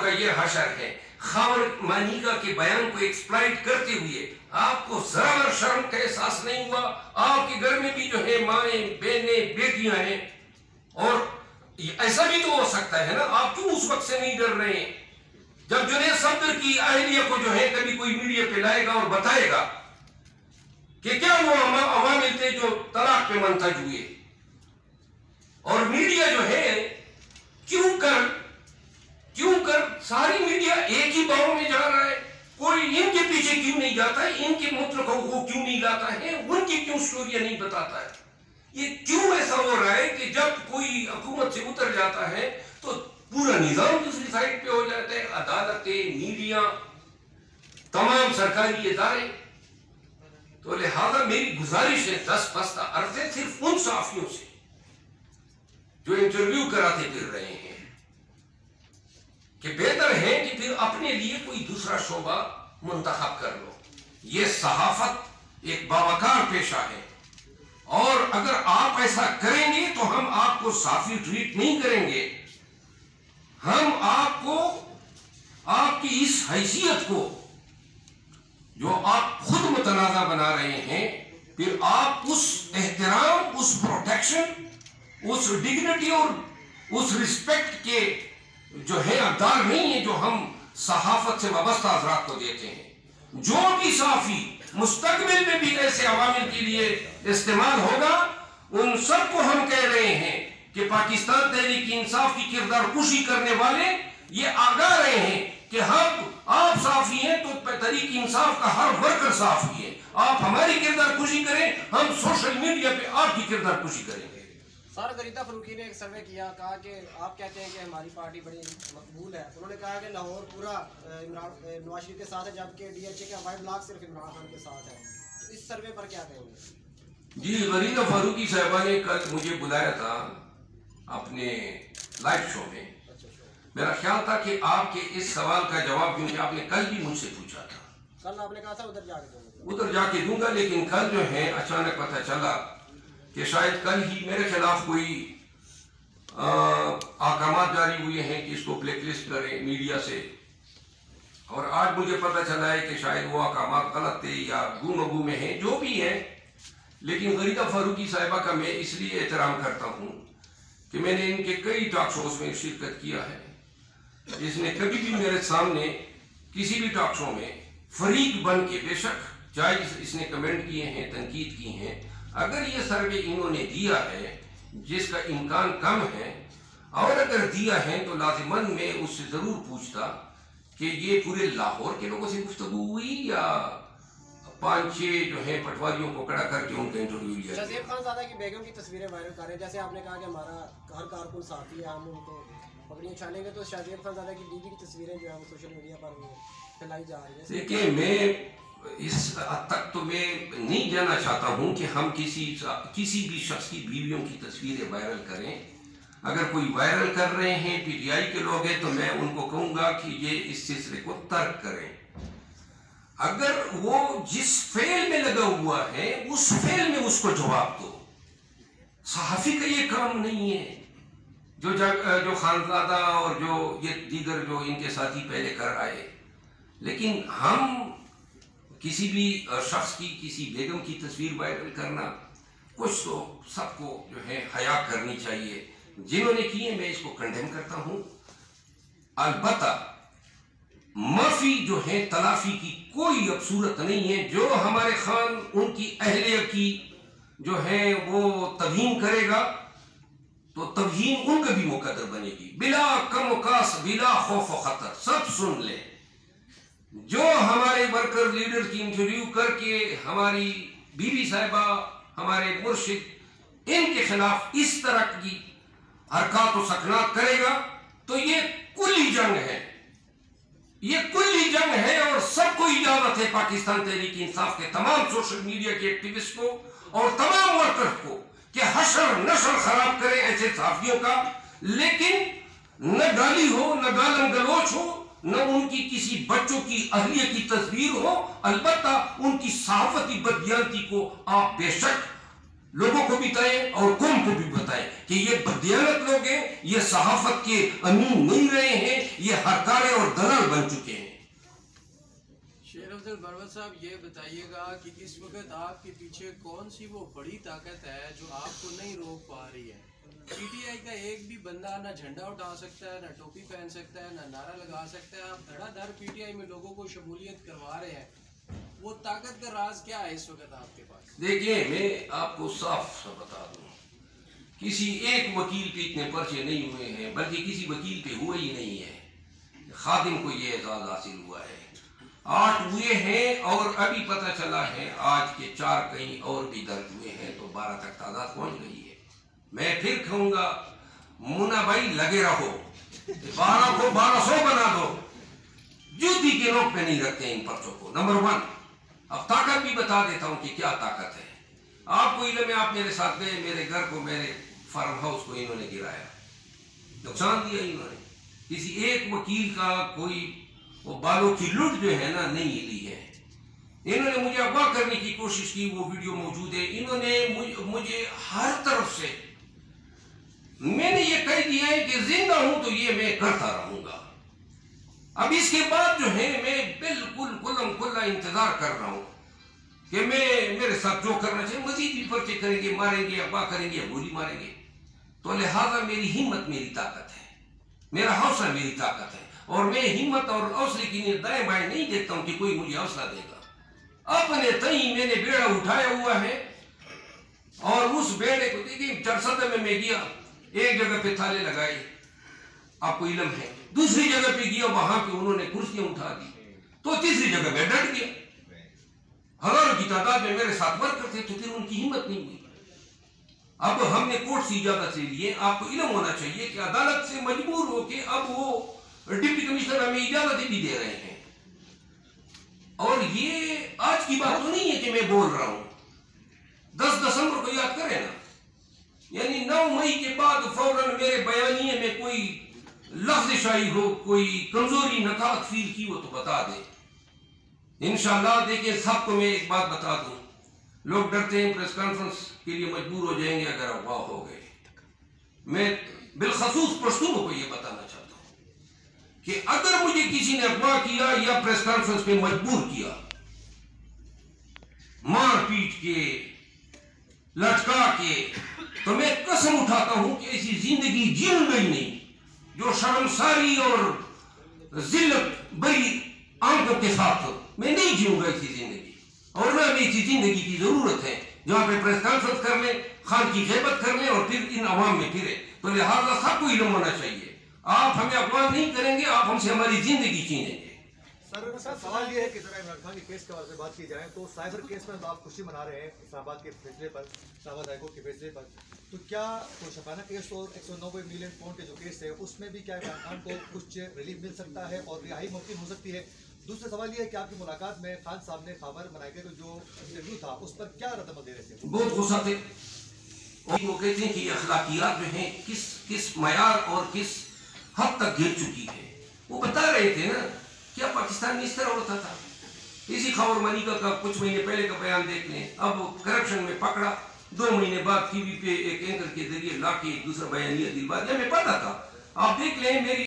का ये हशर है। खबर मानिका के बयान को एक्सप्लाइट करते हुए आपको जरा शर्म का एहसास नहीं हुआ? आपके घर में भी जो है, माए, बहने, बेटियाँ हैं, और ऐसा भी तो हो सकता है ना, आप क्यों उस वक्त से नहीं डर रहे हैं? जब जुनेद सफदर की अहलिया को जो है कभी कोई मीडिया पे लाएगा और बताएगा कि क्या वो अवामिल थे जो तलाक पे मंथज हुए? और मीडिया जो है, क्यों कर क्यों कर? सारी मीडिया एक ही बाहों में जा रहा है। कोई इनके पीछे क्यों नहीं जाता है? इनके मुतलकों को क्यों नहीं लाता है? उनकी क्यों स्टोरिया नहीं बताता है? ये क्यों ऐसा हो रहा है कि जब कोई हुकूमत से उतर जाता है तो पूरा निज़ाम दूसरी साइड पे हो जाता है। अदालतें, मीडिया, तमाम सरकारी इदारे। तो लिहाजा मेरी गुजारिश है दस बस्ता अर्ज़ सिर्फ़ उन साफियों से जो इंटरव्यू कराते फिर रहे हैं। कि बेहतर है कि फिर अपने लिए कोई दूसरा शोबा मुंतखब कर लो। ये सहाफत एक बावकार पेशा है। और अगर आप ऐसा करेंगे तो हम आपको साफी ट्रीट नहीं करेंगे। हम आपको, आपकी इस हैसियत को, जो आप खुद मुतनाज़ा बना रहे हैं, फिर आप उस एहतराम, उस प्रोटेक्शन, उस डिग्निटी और उस रिस्पेक्ट के जो है अकदार नहीं है, जो हम सहाफत से वाबस्ता हजरात को देते हैं। जो भी साफी मुस्तकबिल में भी ऐसे अवामिल के लिए इस्तेमाल होगा, उन सबको हम कह रहे हैं कि पाकिस्तान तहरीक इंसाफ की किरदार कुशी करने वाले, ये आगा रहे हैं कि हम, आप साफी हैं तो तरीक इंसाफ का हर वर्कर साफी है। आप हमारी किरदार कुशी करें, हम सोशल मीडिया पे आपकी किरदार कुशी करेंगे। सर गरीता फरूकी ने एक सर्वे किया कहा कि आप कहते हैं कि हमारी पार्टी बड़ी मकबूल है। उन्होंने कहा कि लाहौर पूरा इमरान नवाज़ शरीफ के साथ है जबकि डी एच ए का वाइड ब्लॉक सिर्फ़ इमरान खान के साथ है। तो इस सर्वे पर क्या कहेंगे? जी गरीदा फारूकी साहबा ने कल मुझे बुलाया था अपने लाइव शो में। मेरा ख्याल था कि आपके इस सवाल का जवाब क्योंकि आपने कल भी मुझसे पूछा था। कल आपने कहा था उधर जाके उधर जाके दूँगा लेकिन कल जो है अचानक पता चला कि शायद कल ही मेरे खिलाफ कोई अहकाम जारी हुए हैं कि इसको ब्लैकलिस्ट करें मीडिया से। और आज मुझे पता चला है कि शायद वो अहकाम गलत थे या गुमगू में हैं, जो भी है। लेकिन गरीदा फारूकी साहिबा का मैं इसलिए एहतराम करता हूँ कि मैंने इनके कई टॉक शोज़ में शिरकत किया है। इसने कभी भी मेरे सामने किसी भी टॉक शो में फरीक बन के बेशक चाहे इसने कमेंट किए हैं, तनकीद की हैं अगर ये सर्वे इन्होंने दिया है, जिसका इम्कान कम है, और अगर दिया है तो लाजिमन में उससे ज़रूर पूछता कि ये पूरे लाहौर के लोगों से गुफ्तु हुई या पाँच छह जो है पटवारियों को कड़ा करके उनका इंटरव्यू लिया? खान की बेगम की तस्वीरें वायरल कर रहे हैं। जैसे आपने कहा कि हमारा हर कारकुन साथी है, हम उनको पगड़ियाँ उछालेंगे तो खान ज़्यादा की बीवी की तस्वीरें जो है वो सोशल मीडिया पर फैलाई जा रही है। देखिए, मैं इस हद तक तो मैं नहीं जाना चाहता हूँ कि हम किसी किसी भी शख्स की बीवियों की तस्वीरें वायरल करें। अगर कोई वायरल कर रहे हैं पीटीआई के लोग हैं तो मैं उनको कहूँगा कि ये इस सिलसिले को तर्क करें। अगर वो जिस फेल में लगा हुआ है, उस फेल में उसको जवाब दो। सहाफी का ये काम नहीं है। जो जग, जो खानजादा और जो ये दीगर जो इनके साथी पहले कर आए। लेकिन हम किसी भी शख्स की किसी बेगम की तस्वीर वायरल करना कुछ तो सबको जो है हया करनी चाहिए। जिन्होंने किए मैं इसको कंडेम करता हूँ। अलबत्ता माफ़ी जो है तलाफी की कोई अब सूरत नहीं है। जो हमारे खान उनकी अहलिया की जो है वो तवीन करेगा। तो तवीन उनका भी मुकदर बनेगी। बिला कम कास, बिला खौफ खतर, सब सुन ले। जो हमारे वर्कर लीडर की इंटरव्यू करके हमारी बीबी साहिबा, हमारे मुर्शिद, इनके खिलाफ इस तरह की हरकत सकनात करेगा तो ये कुली जंग है। ये कुल्ली जंग है और सबको इजाज़त है पाकिस्तान तहरीक इंसाफ के तमाम सोशल मीडिया के एक्टिविस्ट को और तमाम वर्कर्स को। कि हशर नशर खराब करें ऐसे साफियों का, लेकिन न गाली हो, न गालन गलोच हो, न उनकी किसी बच्चों की अहलियत की तस्वीर हो अलबत् उनकी सहाफती बदयांती को आप बेशक लोगों को भी बताएँ और कौम को भी बताएँ कि ये बदयानत लोग हैं, ये सहाफत के अमीन नहीं रहे हैं, ये हरकारे और दलाल बन चुके हैं। शेर अफजल बरवत साहब, ये बताइएगा कि इस वक्त आपके पीछे कौन सी वो बड़ी ताकत है जो आपको नहीं रोक पा रही है? पीटीआई का एक भी बंदा ना झंडा उठा सकता है, ना टोपी पहन सकता है, ना नारा लगा सकता है। आप धड़ाधड़ पीटीआई में लोगों को शमूलियत करवा रहे हैं। वो ताकत का राज क्या है इस वक्त आपके पास? देखिए, मैं आपको साफ़ सा बता दूँ, किसी एक वकील पे इतने पर्चे नहीं हुए हैं, बल्कि किसी वकील पे हुए ही नहीं है। खादिम को ये एजाज हासिल हुआ है। आठ हुए हैं और अभी पता चला है, आज के चार कहीं और भी दर्ज हुए हैं तो बारह तक तादाद पहुँच गई है। मैं फिर कहूँगा मुना भाई लगे रहो। बारह को बारह सौ बना दो। जूती के नोक पे नहीं रखते इन पर्चों को। नंबर वन अब ताकत भी बता देता हूँ कि क्या ताकत है। आपको इलम में आप मेरे साथ गए, मेरे घर को, मेरे फार्म हाउस को इन्होंने गिराया। नुकसान दिया इन्होंने। किसी एक वकील का कोई वो बालों की लुट जो है ना नहीं ली है। इन्होंने मुझे अगवा करने की कोशिश की वो वीडियो मौजूद है। इन्होंने मुझे, मुझे हर तरफ़ से मैंने ये कह दिया है कि ज़िंदा हूँ तो ये मैं करता रहूँगा। अब इसके बाद जो है मैं बिल्कुल कुलम कुल्ला इंतज़ार कर रहा हूँ कि मैं मेरे साथ जो करना चाहिए मजीद भी पर्चे करेंगे मारेंगे अगवा करेंगे गोली मारेंगे। तो लिहाजा मेरी हिम्मत मेरी ताकत है। मेरा हौसला मेरी ताकत है। और मैं हिम्मत और हौसले की दाएँ बाएँ नहीं देखता हूँ कि कोई मुझे हौसला देगा। अपने तई मैंने बेड़ा उठाया हुआ है और उस बेड़े को देखिए चरसद में मैं गया, एक जगह पे थाले लगाए। आपको इलम है? दूसरी जगह पे गया, वहाँ पे उन्होंने कुर्सियाँ उठा दी। तो तीसरी जगह मैं डट गया। हज़ारों की तादाद में मेरे साथ वर्कर थे तो फिर उनकी हिम्मत नहीं हुई। अब हमने कोर्ट से इजाज़त ले लिए आपको इलम होना चाहिए कि अदालत से मजबूर होके अब वो डिप्टी कमिश्नर हमें इजाज़त भी दे रहे हैं। और ये आज की बात तो नहीं है कि मैं बोल रहा हूँ। दस दिसंबर को याद करें ना। यानी नौ मई के बाद फ़ौरन मेरे बयानिए में कोई लफ्जशाही हो, कोई कमज़ोरी नकात फील की हो तो बता दे। इंशाल्लाह देखिए सबको मैं एक बात बता दूँ। लोग डरते हैं, प्रेस कॉन्फ्रेंस के लिए मजबूर हो जाएँगे अगर अफवाह हो गए। मैं बिलखसूस पश्तूनों को यह बताना चाहता हूँ। कि अगर मुझे किसी ने अगवा किया या प्रेस कॉन्फ्रेंस में मजबूर किया मार पीट के, लटका के तो मैं कसम उठाता हूँ कि ऐसी ज़िंदगी जीऊँगा ही नहीं, जो शर्मसारी और जिल्लत बड़ी आँखों के साथ मैं नहीं जीऊँगा ऐसी ज़िंदगी। और ना हमें ऐसी ज़िंदगी की ज़रूरत है, जहाँ पे प्रेस कॉन्फ्रेंस कर ले, खान की गैबत कर ले और फिर इन आवाम में फिरे। तो लिहाजा सबको इलम होना चाहिए। आप हमें अफवाह नहीं करेंगे आप हमसे हमारी ज़िंदगी छीनेंगे सर सवाल ये है कि जरा इमरान खान के केस के बारे में बात की जाए तो साइबर केस में आप खुशी मना रहे हैं इस्लामाबाद के फैसले पर इस्लामाबाद हाईकोर्ट के फैसले पर। तो क्या तो शफाना केस और एक सौ नब्बे मिलियन पाउंड के जो केस है उसमें भी क्या इमरान खान को कुछ रिलीफ मिल सकता है और रिहाई मुमकिन हो सकती है? दूसरा सवाल ये है कि आपकी मुलाकात में खान साहब ने खबर बनाए गए तो जो इंटरव्यू था उस पर क्या रद्दमल दे रहे थे? बहुत गुस्सा थे। वो कहते हैं कि अखलाकियात जो हैं किस किस मैार और किस हद तक गिर चुकी है। वो बता रहे थे ना क्या पाकिस्तान में इस तरह होता था। इसी खबर मनी का कुछ महीने पहले का बयान देख लें। अब करप्शन में पकड़ा। दो महीने बाद टीवी पे एक एंकर के ज़रिए लाके दूसरा बयानिया दिलवा दिया मैं पता था। आप देख लें, मेरी